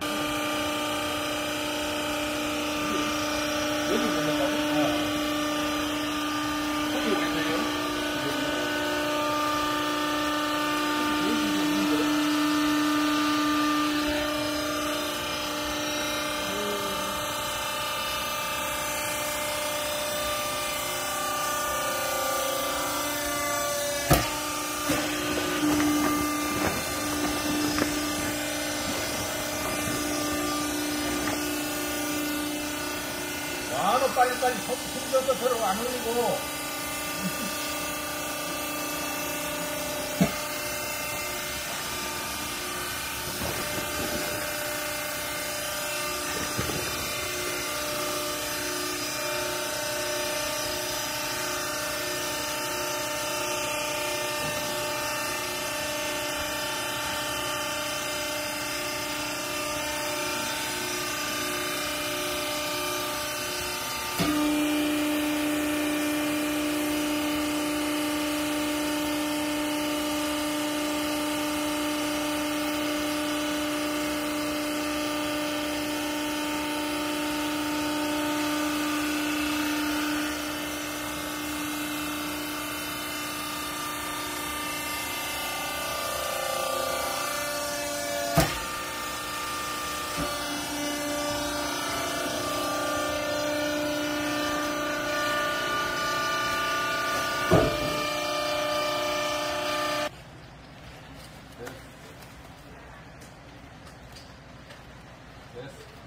Thank you. 나도 빨리빨리 손, 손, 손, 손, 손안 올리고. Yes.